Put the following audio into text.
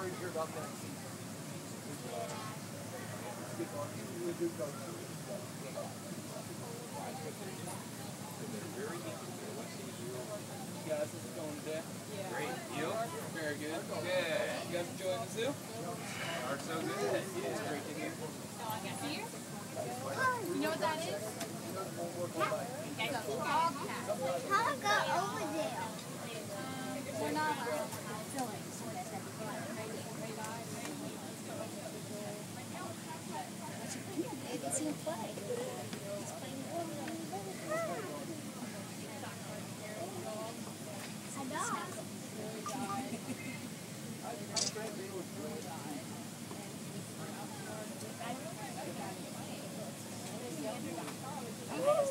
worried here about that. Going there. Yeah. Great. You? Very good. Good. You guys enjoying the zoo? Are so good. Yeah. It's great to hear. can see him play. He's playing ball. I know.